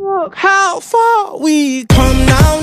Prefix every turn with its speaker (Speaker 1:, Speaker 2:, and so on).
Speaker 1: Look how far we come now, now?